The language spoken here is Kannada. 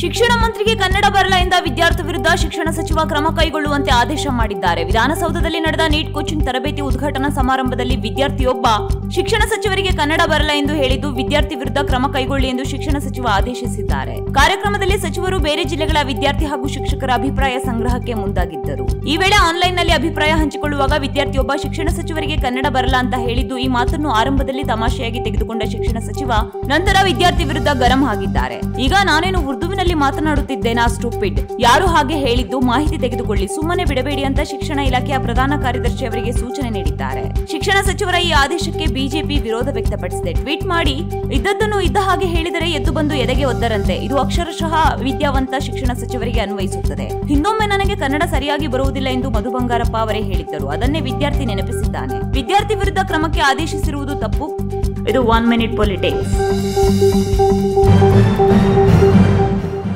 ಶಿಕ್ಷಣ ಮಂತ್ರಿಗೆ ಕನ್ನಡ ಬರಲ್ಲ ಎಂದ ವಿದ್ಯಾರ್ಥಿ ವಿರುದ್ಧ ಶಿಕ್ಷಣ ಸಚಿವ ಕ್ರಮ ಕೈಗೊಳ್ಳುವಂತೆ ಆದೇಶ ಮಾಡಿದ್ದಾರೆ. ವಿಧಾನಸೌಧದಲ್ಲಿ ನಡೆದ ನೀಟ್ ಕೋಚಿಂಗ್ ತರಬೇತಿ ಉದ್ಘಾಟನಾ ಸಮಾರಂಭದಲ್ಲಿ ವಿದ್ಯಾರ್ಥಿಯೊಬ್ಬ ಶಿಕ್ಷಣ ಸಚಿವರಿಗೆ ಕನ್ನಡ ಬರಲ್ಲ ಎಂದು ಹೇಳಿದ್ದು ವಿದ್ಯಾರ್ಥಿ ವಿರುದ್ಧ ಕ್ರಮ ಕೈಗೊಳ್ಳಿ ಎಂದು ಶಿಕ್ಷಣ ಸಚಿವ ಆದೇಶಿಸಿದ್ದಾರೆ. ಕಾರ್ಯಕ್ರಮದಲ್ಲಿ ಸಚಿವರು ಬೇರೆ ಜಿಲ್ಲೆಗಳ ವಿದ್ಯಾರ್ಥಿ ಹಾಗೂ ಶಿಕ್ಷಕರ ಅಭಿಪ್ರಾಯ ಸಂಗ್ರಹಕ್ಕೆ ಮುಂದಾಗಿದ್ದರು. ಈ ವೇಳೆ ಆನ್ಲೈನ್ನಲ್ಲಿ ಅಭಿಪ್ರಾಯ ಹಂಚಿಕೊಳ್ಳುವಾಗ ವಿದ್ಯಾರ್ಥಿಯೊಬ್ಬ ಶಿಕ್ಷಣ ಸಚಿವರಿಗೆ ಕನ್ನಡ ಬರಲ್ಲ ಅಂತ ಹೇಳಿದ್ದು ಈ ಮಾತನ್ನು ಆರಂಭದಲ್ಲಿ ತಮಾಷೆಯಾಗಿ ತೆಗೆದುಕೊಂಡ ಶಿಕ್ಷಣ ಸಚಿವ, ನಂತರ ವಿದ್ಯಾರ್ಥಿ ವಿರುದ್ಧ ಗರಂ ಆಗಿದ್ದಾರೆ. ಈಗ ನಾನೇನು ಉರ್ದುವಿನಲ್ಲಿ ಮಾತನಾಡುತ್ತಿದ್ದೇನಾ ಸ್ಟೂಪಿಡ್? ಯಾರು ಹಾಗೆ ಹೇಳಿದ್ದು ಮಾಹಿತಿ ತೆಗೆದುಕೊಳ್ಳಿ. ಸುಮ್ಮನೆ ಬಿಡಬೇಡಿ ಅಂತ ಶಿಕ್ಷಣ ಇಲಾಖೆಯ ಪ್ರಧಾನ ಕಾರ್ಯದರ್ಶಿ ಅವರಿಗೆ ಸೂಚನೆ ನೀಡಿದ್ದಾರೆ. ಶಿಕ್ಷಣ ಸಚಿವರ ಈ ಆದೇಶಕ್ಕೆ ಬಿಜೆಪಿ ವಿರೋಧ ವ್ಯಕ್ತಪಡಿಸಿದೆ. ಟ್ವೀಟ್ ಮಾಡಿ, ಇದ್ದದ್ದನ್ನು ಇದ್ದ ಹಾಗೆ ಹೇಳಿದರೆ ಎದ್ದು ಬಂದು ಎದೆಗೆ ಒದ್ದರಂತೆ. ಇದು ಅಕ್ಷರಶಃ ವಿದ್ಯಾವಂತ ಶಿಕ್ಷಣ ಸಚಿವರಿಗೆ ಅನ್ವಯಿಸುತ್ತದೆ. ಹಿಂದೊಮ್ಮೆ ನನಗೆ ಕನ್ನಡ ಸರಿಯಾಗಿ ಬರುವುದಿಲ್ಲ ಎಂದು ಮಧು ಬಂಗಾರಪ್ಪ ಅವರೇ ಹೇಳಿದ್ದರು. ಅದನ್ನೇ ವಿದ್ಯಾರ್ಥಿ ನೆನಪಿಸಿದ್ದಾನೆ. ವಿದ್ಯಾರ್ಥಿ ವಿರುದ್ಧ ಕ್ರಮಕ್ಕೆ ಆದೇಶಿಸಿರುವುದು ತಪ್ಪು. ಇದು ಒನ್ ಮಿನಿಟ್ ಪೊಲಿಟಿಕ್ಸ್